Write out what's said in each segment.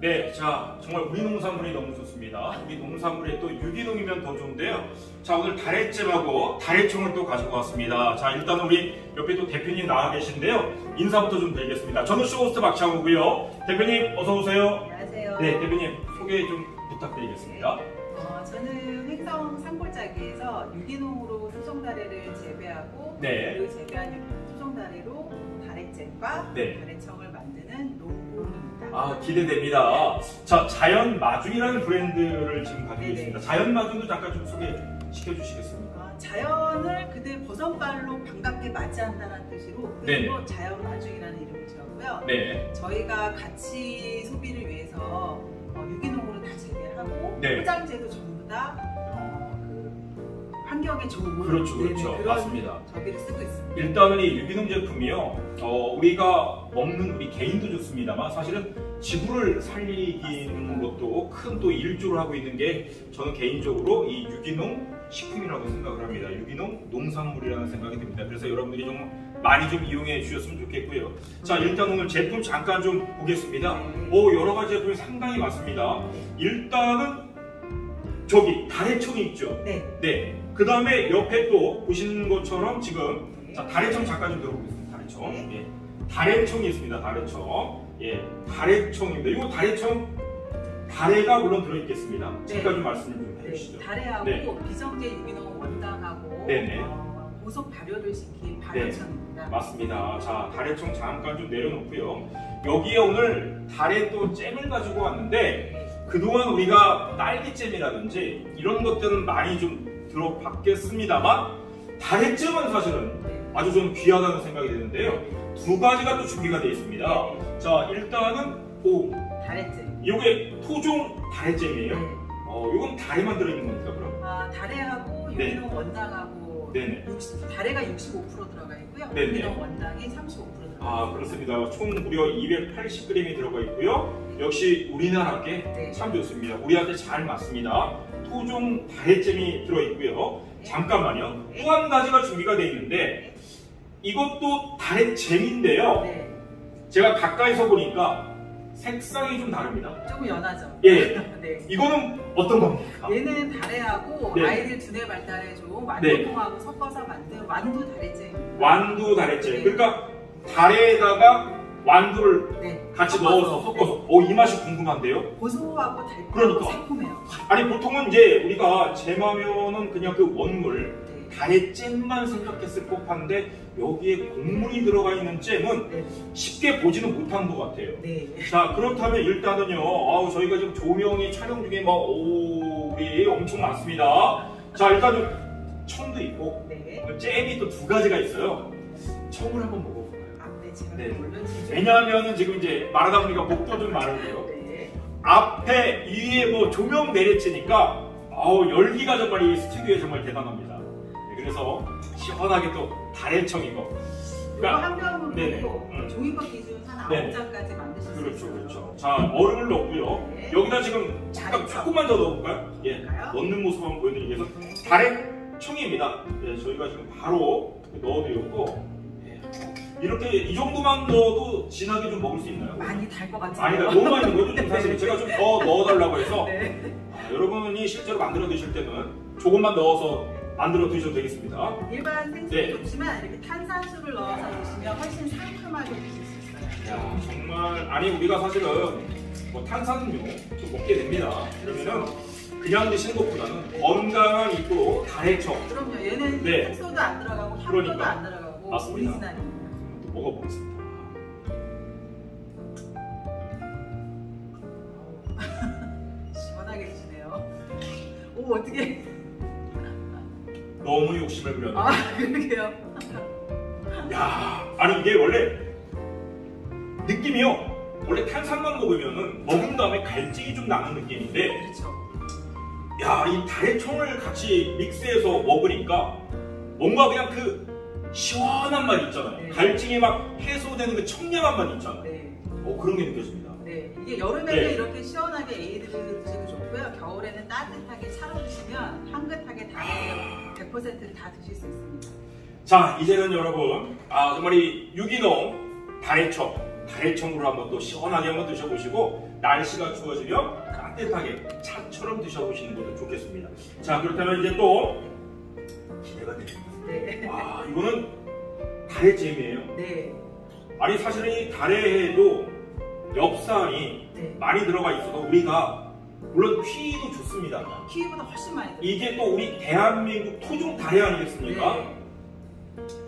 네, 자 정말 우리 농산물이 너무 좋습니다. 우리 농산물이 또 유기농이면 더 좋은데요. 자 오늘 다래잼하고 다래청을 또 가지고 왔습니다. 자 일단 우리 옆에 또 대표님 나와 계신데요. 인사부터 좀 드리겠습니다. 저는 쇼호스트 박창호고요. 대표님 어서 오세요. 안녕하세요. 네, 대표님 소개 좀 부탁드리겠습니다. 어, 저는 횡성 산골짜기에서 유기농으로 토종다래를 재배하고 네. 그 재배한 유- 토종다래로 다래잼과 네. 다래청을 만드는 농부입니다. 아 기대됩니다. 자 자연 마중이라는 브랜드를 지금 가지고 네네. 있습니다. 자연 마중도 잠깐 좀 소개 시켜 주시겠습니까? 어, 자연을 그대 버선발로 반갑게 맞이한다는 뜻으로. 그리고 자연 마중이라는 이름을 지었고요. 네. 저희가 가치 소비를 위해서 어, 유기농으로 다 재배하고 네. 포장재도 전부 다 환경에 좋은 그렇죠, 네네, 그렇죠. 그런 맞습니다. 저기를 쓰고 있습니다. 일단은 이 유기농 제품이요. 어, 우리가 먹는 우리 개인도 좋습니다만 사실은 지구를 살리기는 것도 큰 또 일조를 하고 있는 게 저는 개인적으로 이 유기농 식품이라고 생각을 합니다. 유기농 농산물이라는 생각이 듭니다. 그래서 여러분들이 좀 많이 좀 이용해 주셨으면 좋겠고요. 자 일단 오늘 제품 잠깐 좀 보겠습니다. 오 여러 가지 제품이 상당히 많습니다. 일단은 저기 다래청이 있죠. 네. 네. 그 다음에 옆에 또 보시는 것처럼 지금 자 다래청 잠깐 좀 들어보겠습니다. 다래청. 예. 다래청이 있습니다. 다래청. 예. 다래청입니다. 이거 다래청 다래가 물론 들어있겠습니다. 잠깐 좀 말씀 좀 네, 해주시죠. 다래하고 네. 비정제 유기농 원당하고 네네. 어, 고속 발효를 시킨 발효청입니다. 맞습니다. 자, 다래청 잠깐 좀 내려놓고요. 여기에 오늘 다래 또 잼을 가지고 왔는데 그동안 우리가 딸기잼이라든지 이런 것들은 많이 좀 들어봤겠습니다만 다래잼은 사실은 네. 아주 좀 귀하다는 생각이 드는데요. 두 가지가 또 준비가 되어 있습니다. 자, 일단은 오, 다래잼. 이게 토종 다래잼이에요. 네. 어, 이건 다래만 들어있는 겁니까, 그럼? 아, 다래하고 네. 유기농 원당하고 네네. 60, 다래가 65% 들어가 있고요. 네네. 유기농 원당이 35% 들어가 아 그렇습니다. 총 무려 280g이 들어가 있고요. 역시 우리나라께 네. 참 좋습니다. 우리한테 잘 맞습니다. 토종 다래잼이 들어 있고요. 잠깐만요. 네. 또한 가지가 준비가 되어 있는데 이것도 다래잼인데요. 네. 제가 가까이서 보니까 색상이 좀 다릅니다. 조금 연하죠. 예. 네. 이거는 어떤 겁니까? 얘는 다래하고 네. 아이들 두뇌 발달에 좋은 네. 완두콩하고 섞어서 만든 완두 다래잼입니다. 완두 다래잼. 네. 그러니까 다래에다가 완두를 네. 같이 넣어서 섞어서. 오, 이 맛이 궁금한데요? 고소하고 달콤하고 그러니까. 새콤해요. 아니 보통은 이제 우리가 잼하면은 그냥 그 원물 네. 다래잼만 생각했을 법한데 여기에 곡물이 들어가 있는 잼은 네. 쉽게 보지는 못한 것 같아요. 네. 자 그렇다면 일단은요, 아우 저희가 지금 조명이 촬영 중에 막 오리 엄청 많습니다. 자 일단은 청도 있고 네. 잼이 또 두 가지가 있어요. 청을 한번 먹어볼까요? 아, 네. 제가 네. 왜냐하면은 지금 이제 말하다 보니까 목도 좀 마르고요. 네. 앞에 위에 뭐 조명 내리치니까 아우 열기가 정말 이 스튜디오에 정말 대단합니다. 네, 그래서 시원하게 또 다래청이고 이거 한 병으로 네네. 음. 종이컵 기준 한 네네. 9장까지 만드실 수 그렇죠 있어요. 그렇죠. 자 얼음을 넣고요. 네. 여기다 지금 잠깐. 조금만 더 넣어볼까요? 예. 그럴까요? 넣는 모습 한번 보여드리기 위해서 다래청입니다. 네, 저희가 지금 바로 넣어드렸고 예. 이렇게 이 정도만 넣어도 진하게 좀 먹을 수 있나요? 많이 달 것 같아요. 아니다 너무 많이 넣어도 좀 사실 제가 좀 더 넣어달라고 해서 네. 아, 여러분이 실제로 만들어 드실 때는 조금만 넣어서 만들어 드셔도 되겠습니다. 일반 생수도 네. 좋지만 이렇게 탄산수를 넣어서 드시면 훨씬 상큼하게 드실 수 있어요. 야, 정말 아니 우리가 사실은 뭐 탄산음료 좀 먹게 됩니다. 그러면은 그냥 드시는 것보다는 건강한 이또 다래청 그럼요. 얘는 네. 색소도 안 들어가고 향도 그러니까. 안 들어가고 맞습니다. 오리지널입니다. 또 먹어보겠습니다. 너무 욕심을 부렸네. 아 그러게요. 야, 아니 이게 원래 느낌이요. 원래 탄산만 먹으면은 먹은 다음에 갈증이 좀 나는 느낌인데 그렇죠. 야, 이 다래청을 같이 믹스해서 먹으니까 뭔가 그냥 그 시원한 맛 있잖아요. 네. 갈증이 막 해소되는 그 청량한 맛 있잖아요. 네. 어, 그런 게 느껴집니다. 네. 이게 여름에는 네. 이렇게 시원하게 에이드를 드시고 좋고요. 겨울에는 따뜻하게 차로 드시면 향긋하게 아. 달아서 100%를 다 드실 수 있습니다. 자, 이제는 여러분, 아, 정말 이 유기농 다래청, 다래청으로 한번 또 시원하게 한번 드셔보시고 날씨가 추워지면 따뜻하게 차처럼 드셔보시는 것도 좋겠습니다. 자 그렇다면 이제 또 기대가 됩니다. 네. 와 이거는 다래잼이에요. 네. 아니 사실은 이 다래에도 엽산이 네. 많이 들어가 있어서 우리가 물론 키위도 좋습니다. 키위보다 훨씬 많이 들어요. 이게 또 우리 대한민국 토종 다래 아니겠습니까? 네.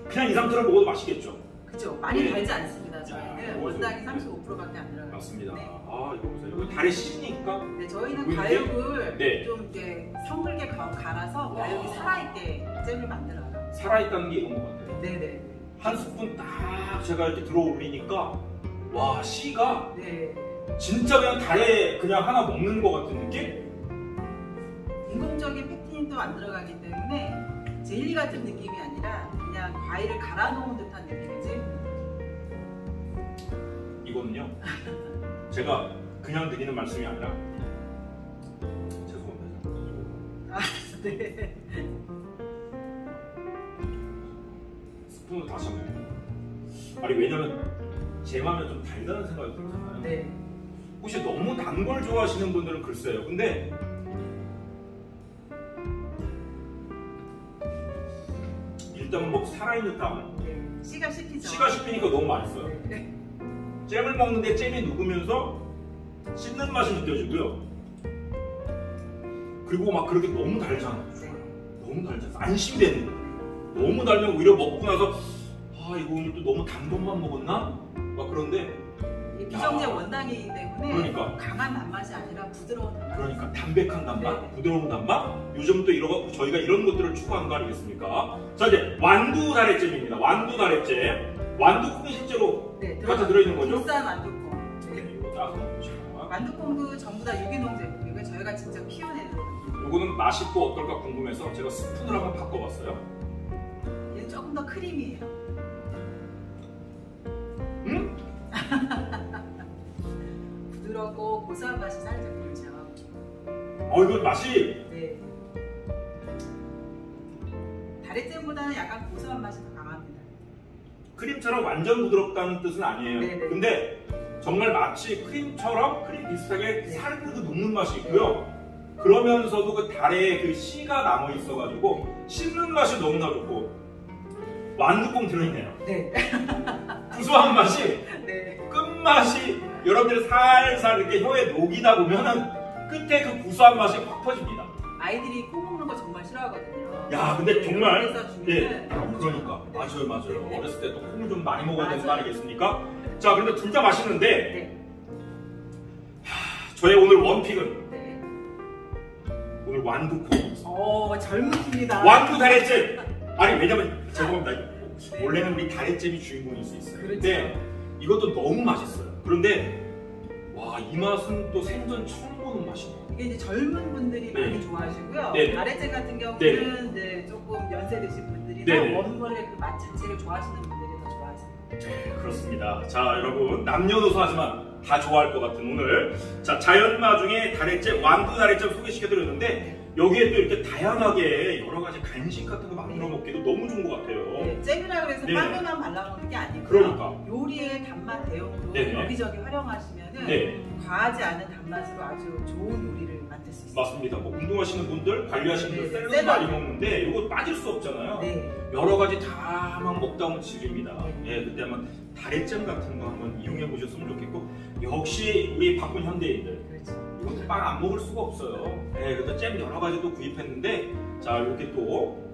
그냥 이 상태로 먹어도 맛있겠죠. 그죠. 많이 네. 달지 않습니다. 자, 저희는 원당이 좀- 35%밖에 안 들어가요. 맞습니다. 네. 아 이거 보세요. 이거 다래 씨니까 네, 저희는 과육을 네. 좀 이렇게 성글게 가- 갈아서 과육이 와. 살아있게 잼을 만들어요. 살아있다는 게 이건 것 같아요. 네네. 한 스푼 딱 제가 이렇게 들어 올리니까 와 씨가 네. 진짜 그냥 다래 그냥 하나 먹는 것 같은 느낌? 인공적인 팩틴도 안 들어가기 때문에 젤리 같은 느낌이 아니라 그냥 과일을 갈아 놓은 듯한 잼입니다. 이거는요. 제가 그냥 드리는 말씀이 아니라 죄송합니다. 아, 네. 스푼을 다시 한번. 아니 왜냐면 제 맘에 좀 달다는 생각이 들잖아요. 네. 혹시 너무 단 걸 좋아하시는 분들은 글쎄요. 근데 일단 뭐 살아있는 땀 네. 씨가 씹히죠. 씨가 씹히니까 너무 맛있어요. 네. 잼을 먹는데 잼이 녹으면서 씹는 맛이 느껴지고요. 그리고 막 그렇게 너무 달잖아요. 네. 너무 달잖아. 안심되는 거예요. 너무 달면 오히려 먹고 나서 아 이거 오늘 또 너무 단 것만 먹었나? 막 그런데 이 비정제 야. 원당이기 때문에 그러니까. 강한 단맛이 아니라 부드러운 단맛. 그러니까 담백한 단맛, 네. 부드러운 단맛. 요즘 또 이런 저희가 이런 것들을 추구한 거 아니겠습니까? 자 이제 완두 다래잼입니다. 완두 다래잼. 완두콩이 실제로 네. 같이 들어있는 거죠? 국산 완두콩. 네. 이거 딱 보자. 완두콩도 전부 다 유기농 제품이고 저희가 직접 키워내는 거예요. 요거는 맛이 또 어떨까 궁금해서 제가 스푼을 한번 바꿔봤어요. 얘는 조금 더 크리미해요. 고 고소한 맛이 살짝 돌죠. 어 이거 맛이 네. 다래잼보다는 약간 고소한 맛이 더 강합니다. 크림처럼 완전 부드럽다는 뜻은 아니에요. 네네. 근데 정말 마치 크림처럼 크림 비슷하게 네. 살짝 녹는 맛이 있고요. 그러면서도 그 달에 그 씨가 남아 있어가지고 씹는 맛이 너무나 좋고 완두콩 들어있네요. 네. 구수한 맛이 네. 끝맛이 여러분들 살살 이렇게 혀에 녹이다 보면은 끝에 그 구수한 맛이 확 퍼집니다. 아이들이 콩 먹는 거 정말 싫어하거든요. 야, 근데 정말 예, 너무 그러니까. 맞아요, 맞아요. 네. 어렸을 때또 콩을 좀 많이 먹어야 되는 거. 아니겠습니까? 자, 근데 둘 다 맛있는데 네. 저의 오늘 원픽은 네. 오늘 완두콩. 어, 젊은 니다 완두 다래잼. 아니 왜냐면 죄송합니다. 원래는 우리 다래잼이 주인공일 수 있어요. 그렇죠. 근데 이것도 너무 맛있어요. 그런데 와 이 맛은 또 생전 처음 보는 맛이네요. 이게 이제 젊은 분들이 네. 많이 좋아하시고요. 네네. 가래잼 같은 경우는 이제 조금 연세 드신 분들이나 네네. 원물의 그 맛 자체를 좋아하시는 분들이 더 좋아하세요. 네, 그렇습니다. 자, 여러분 남녀노소 하지만 다 좋아할 것 같은 오늘 자 자연마 중에 다래잼 완두 다래잼 소개시켜드렸는데 여기에 또 이렇게 다양하게 여러 가지 간식 같은 거 만들어 먹기도 너무 좋은 것 같아요. 네, 잼이라 그래서 네. 빵에만 발라먹는 게 아니고요. 그러니까. 요리의 단맛 대용으로 네네. 여기저기 활용하시면은 네, 과하지 않은 단맛으로 아주 좋은 요리를 만들 수 있어요. 맞습니다. 뭐 운동하시는 분들, 관리하시는 분들 네, 샐러드 샐러드. 많이 먹는데 이거 빠질 수 없잖아요. 네. 여러 가지 다 막 먹다 보면 질립니다. 네. 예, 그때 한번 다래잼 같은 거 한번 이용해 보셨으면 좋겠고 역시 우리 바쁜 현대인들 그렇죠. 이것도 빵안 먹을 수가 없어요. 예, 그래서 잼 여러 가지 또 구입했는데 자 이렇게 또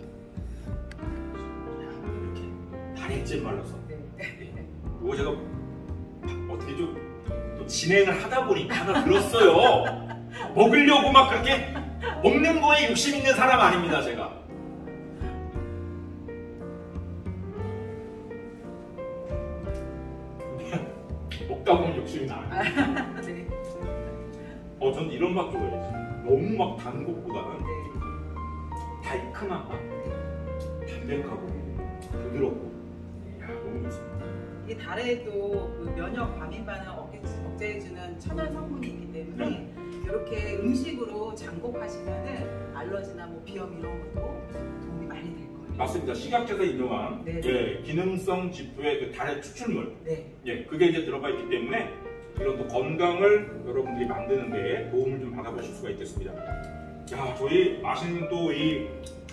이렇게 다래잼 말라서 네. 이거 제가 어떻게 좀 또 진행을 하다 보니까 하나 들었어요. 먹으려고 막 그렇게 먹는 거에 욕심 있는 사람 아닙니다, 제가. 먹다 보면 욕심이 나요. 네. 어, 전 이런 맛 좋아해요. 너무 막 단 것보다는 네. 달큰한 맛, 담백하고 부드럽고, 야 너무 좋습니다. 이 달에도 그 면역 과민 반응을 억제- 억제해주는 천연 성분이 있기 때문에 이렇게 음식으로 장복하시면은 알러지나 뭐 비염 이런 것도 도움이 많이 될 거예요. 맞습니다. 식약처에서 인정한 네. 예, 기능성 지푸의 그 달의 추출물, 네. 예, 그게 이제 들어가 있기 때문에 이런 또 건강을 여러분들이 만드는 데 도움을 좀 받아보실 수가 있겠습니다. 야, 저희 맛있는 또 이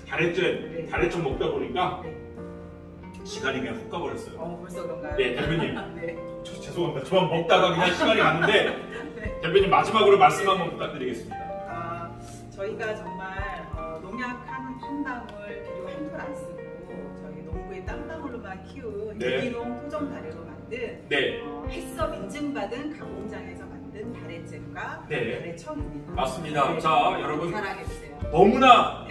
다래잼, 네. 다래잼 먹다 보니까 네. 시간이 그냥 훅 가버렸어요. 어, 벌써 그런가요? 네, 대표님. 네. 저, 죄송합니다. 저만 먹다가 그냥 시간이 갔는데 대표님 마지막으로 말씀 한번 부탁드리겠습니다. 아, 저희가 정말 어, 농약 한, 한 방울 비료 한 톨 안 쓰고 저희 농부의 땀방울로만 키운 네. 유기농 토종 다래로 만든 네, 어, 햇섭 인증받은 가공장에서 만든 다래잼과 네. 다래청입니다. 맞습니다. 네. 자, 여러분 사랑해주세요. 너무나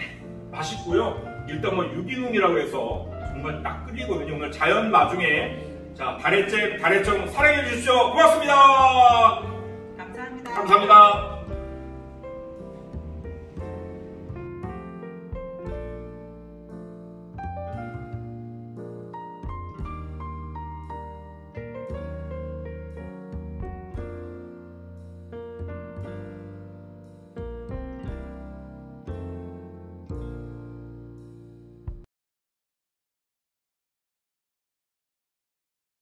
맛있고요. 일단 뭐 유기농이라고 해서 정말 딱 끌리거든요. 오늘 자연 마중에 자 다래잼, 다래청 사랑해 주십시오. 고맙습니다. 감사합니다. 감사합니다.